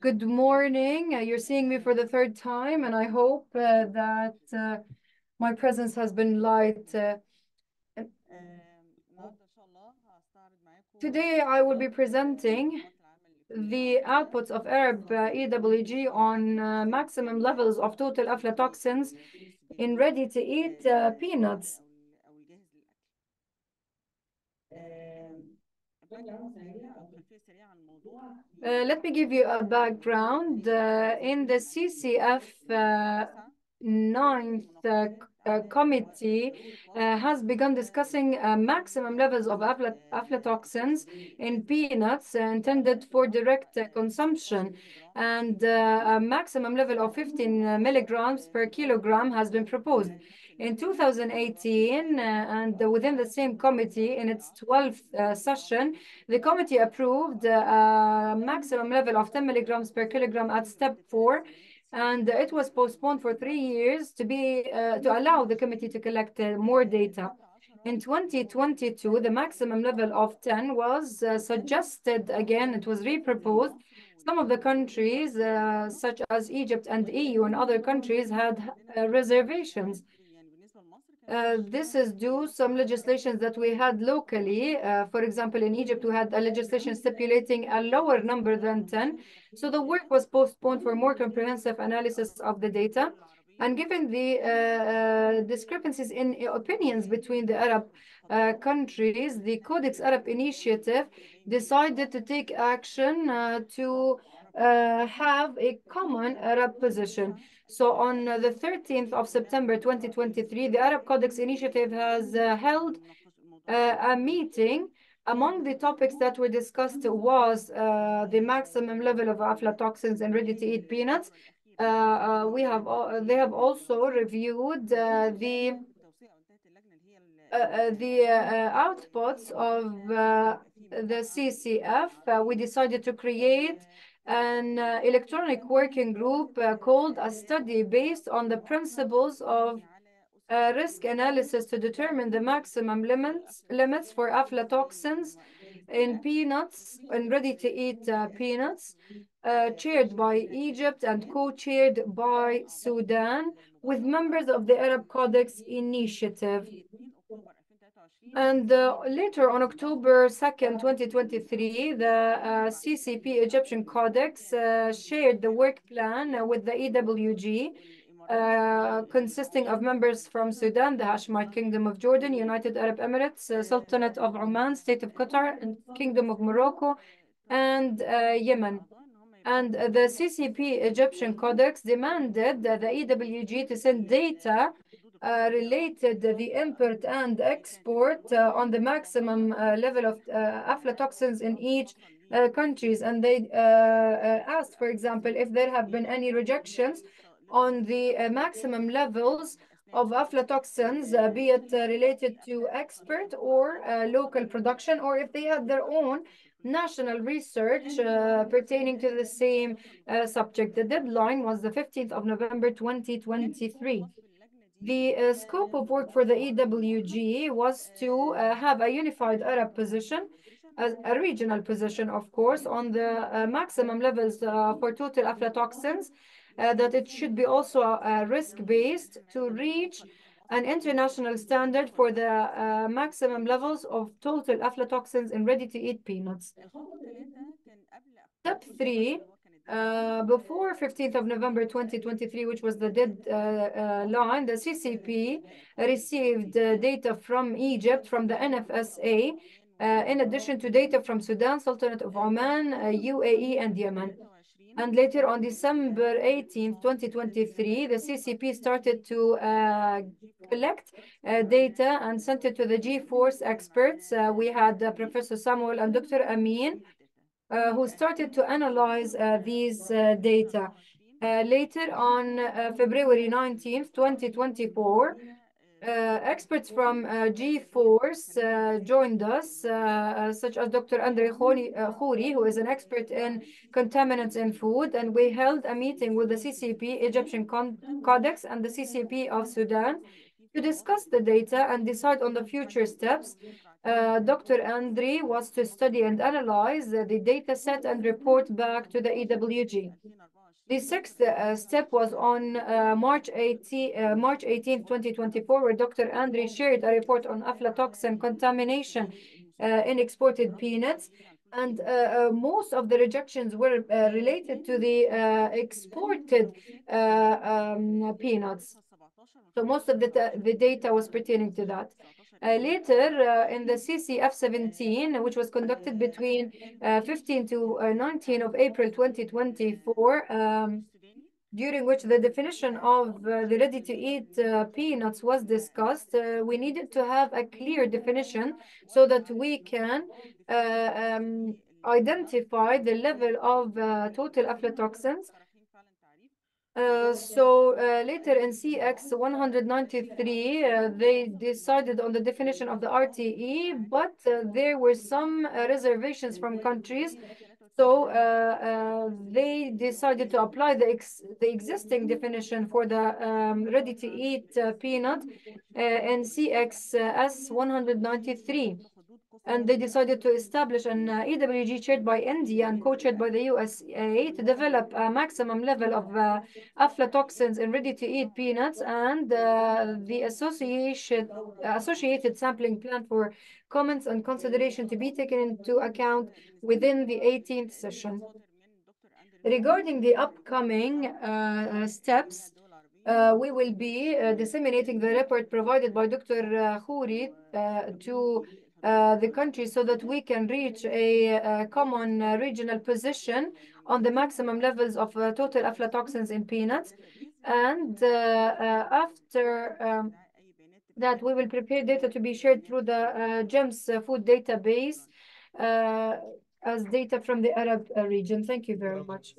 Good morning. Uh, you're seeing me for the third time, and I hope uh, that uh, my presence has been light. Uh, today, I will be presenting the outputs of Arab uh, EWG on uh, maximum levels of total aflatoxins in ready-to-eat peanuts. Uh, let me give you a background. Uh, in the CCF uh, ninth uh, uh, committee uh, has begun discussing maximum levels of aflatoxins in peanuts intended for direct consumption. And a maximum level of 15 milligrams per kilogram has been proposed. In 2018, uh, and within the same committee in its 12th uh, session, the committee approved uh, a maximum level of 10 milligrams per kilogram at step four, and it was postponed for three years to be uh, to allow the committee to collect uh, more data. In 2022, the maximum level of 10 was uh, suggested again. It was reproposed. Some of the countries, such as Egypt and EU and other countries, had reservations. Uh, this is due some legislations that we had locally. Uh, for example, in Egypt, we had a legislation stipulating a lower number than 10. So the work was postponed for more comprehensive analysis of the data. And given the uh, uh discrepancies in opinions between the Arab uh, countries, the Codex Arab initiative decided to take action to have a common Arab position. So on the 13th of September 2023, the Arab Codex Initiative has uh, held uh, a meeting. Among the topics that were discussed was uh, the maximum level of aflatoxins in ready-to-eat peanuts. Uh, uh, we have they have also reviewed uh, the the outputs of the CCF. we decided to create an uh, electronic working group uh, called a study based on the principles of uh, risk analysis to determine the maximum limits limits for aflatoxins in peanuts and ready-to-eat uh, peanuts, uh, chaired by Egypt and co-chaired by Sudan, with members of the Arab Codex Initiative. And uh, later on October 2nd, 2023, the uh, CCP Egyptian Codex uh, shared the work plan with the EWG, consisting of members from Sudan, the Hashemite Kingdom of Jordan, United Arab Emirates, Sultanate of Oman, State of Qatar, and Kingdom of Morocco, and Yemen. And the CCP Egyptian Codex demanded the EWG to send data uh, related the import and export uh, on the maximum uh, level of aflatoxins in each countries. And they asked, for example, if there have been any rejections on the maximum levels of aflatoxins, uh, be it uh, related to export or uh, local production, or if they had their own national research pertaining to the same subject. The deadline was the 15th of November 2023. The uh, scope of work for the EWG was to uh, have a unified Arab position, a, regional position, of course, on the uh, maximum levels uh, for total aflatoxins, uh, that it should be also uh, risk-based to reach an international standard for the maximum levels of total aflatoxins in ready-to-eat peanuts. Step three uh, before 15th of November 2023, which was the deadline, uh, uh, the CCP received uh, data from Egypt, from the NFSA, in addition to data from Sudan, Sultanate of Oman, UAE, and Yemen. And later on December 18, 2023, the CCP started to uh, collect uh, data and sent it to the GFoRSS experts. Uh, we had Professor Samuel and Dr. Amin, uh, who started to analyze uh, these uh, data. later on February 19th, 2024, uh, experts from uh, GFoRSS uh, joined us, such as Dr. Andre Khouri, who is an expert in contaminants in food, and we held a meeting with the CCP Egyptian Codex and the CCP of Sudan To discuss the data and decide on the future steps, uh, Dr. Andre was to study and analyze the data set and report back to the EWG. The sixth uh, step was on uh, March 18, uh, March 18, 2024, where Dr. Andre shared a report on aflatoxin contamination uh, in exported peanuts. And uh, most of the rejections were related to the exported um, peanuts. So most of the, the data was pertaining to that. Uh, later, uh, in the CCF 17, which was conducted between uh, 15 to 19 of April 2024, um, during which the definition of uh, the ready-to-eat uh, peanuts was discussed, uh, we needed to have a clear definition so that we can um, identify the level of total aflatoxins uh, so uh, later in CX 193, uh, they decided on the definition of the RTE, but uh, there were some uh, reservations from countries. So they decided to apply the, ex the existing definition for the um, ready-to-eat peanut in CXS 193 and they decided to establish an uh, EWG chaired by India and co-chaired by the USA to develop a maximum level of uh, aflatoxins in ready-to-eat peanuts and uh, the association, associated sampling plan for comments and consideration to be taken into account within the 18th session. Regarding the upcoming uh, steps, uh, we will be uh, disseminating the report provided by Dr. Uh, Khouri uh, to uh, the country so that we can reach a, a common uh, regional position on the maximum levels of uh, total aflatoxins in peanuts. And uh, uh, after um, that, we will prepare data to be shared through the GEMS food database as data from the Arab region. Thank you very much.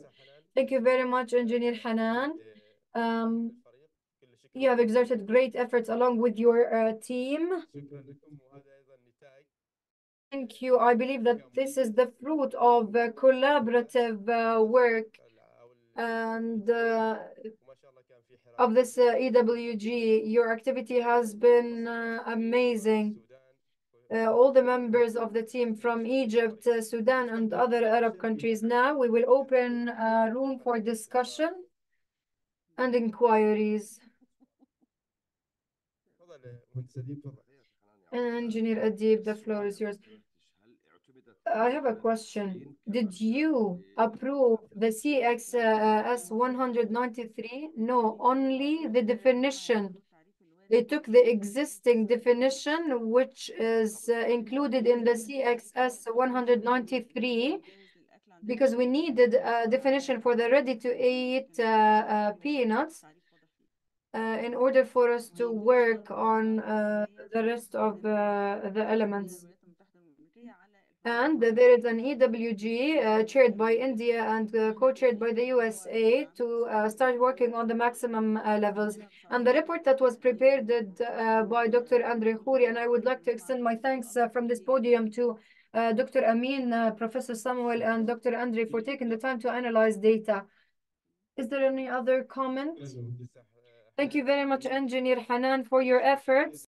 Thank you very much, Engineer Hanan. Um, you have exerted great efforts along with your team. Thank you. I believe that this is the fruit of uh, collaborative uh, work and uh, of this uh, EWG. Your activity has been uh, amazing. Uh, all the members of the team from Egypt, Sudan, and other Arab countries. Now we will open a room for discussion and inquiries. Engineer Adib, the floor is yours. I have a question. Did you approve the CXS 193? No, only the definition. They took the existing definition, which is uh, included in the CXS 193, because we needed a definition for the ready-to-eat uh, uh, peanuts uh, in order for us to work on uh, the rest of uh, the elements. And there is an EWG uh, chaired by India and uh, co-chaired by the USA to uh, start working on the maximum uh, levels. And the report that was prepared uh, by Dr. Andre Khouri, and I would like to extend my thanks uh, from this podium to Dr. Amin, Professor Samuel, and Dr. Andre for taking the time to analyze data. Is there any other comment? Thank you very much, Engineer Hanan, for your efforts.